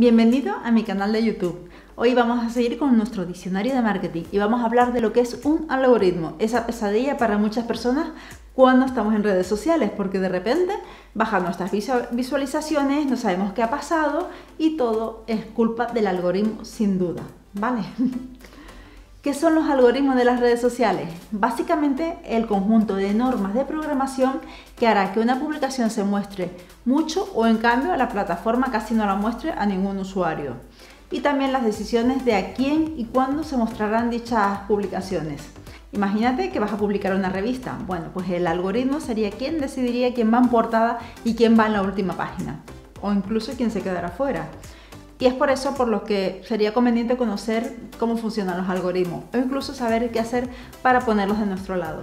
Bienvenido a mi canal de YouTube. Hoy vamos a seguir con nuestro diccionario de marketing y vamos a hablar de lo que es un algoritmo, esa pesadilla para muchas personas cuando estamos en redes sociales, porque de repente bajan nuestras visualizaciones, no sabemos qué ha pasado y todo es culpa del algoritmo sin duda, ¿vale? ¿Qué son los algoritmos de las redes sociales? Básicamente el conjunto de normas de programación que hará que una publicación se muestre mucho o en cambio la plataforma casi no la muestre a ningún usuario. Y también las decisiones de a quién y cuándo se mostrarán dichas publicaciones. Imagínate que vas a publicar una revista. Bueno, pues el algoritmo sería quien decidiría quién va en portada y quién va en la última página. O incluso quién se quedará fuera. Y es por eso por lo que sería conveniente conocer cómo funcionan los algoritmos o incluso saber qué hacer para ponerlos de nuestro lado.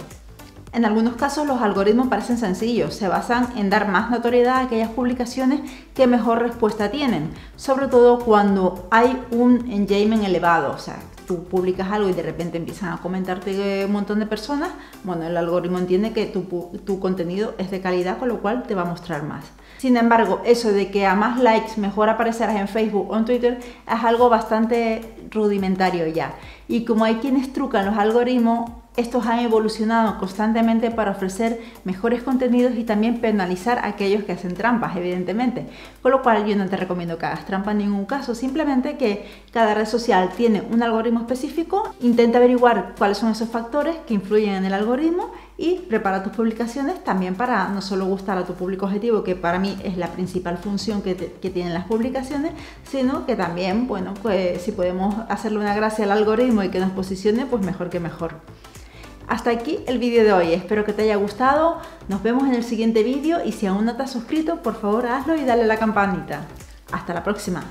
En algunos casos los algoritmos parecen sencillos, se basan en dar más notoriedad a aquellas publicaciones que mejor respuesta tienen, sobre todo cuando hay un engagement elevado, o sea, tú publicas algo y de repente empiezan a comentarte un montón de personas, bueno, el algoritmo entiende que tu, tu contenido es de calidad, con lo cual te va a mostrar más. Sin embargo, eso de que a más likes mejor aparecerás en Facebook o en Twitter es algo bastante rudimentario ya. Y como hay quienes trucan los algoritmos, estos han evolucionado constantemente para ofrecer mejores contenidos y también penalizar a aquellos que hacen trampas, evidentemente. Con lo cual yo no te recomiendo que hagas trampa en ningún caso, simplemente que cada red social tiene un algoritmo específico, intenta averiguar cuáles son esos factores que influyen en el algoritmo y prepara tus publicaciones también para no solo gustar a tu público objetivo, que para mí es la principal función que, que tienen las publicaciones, sino que también, bueno, pues si podemos hacerle una gracia al algoritmo y que nos posicione, pues mejor que mejor. Hasta aquí el vídeo de hoy, espero que te haya gustado, nos vemos en el siguiente vídeo y si aún no te has suscrito, por favor hazlo y dale a la campanita. Hasta la próxima.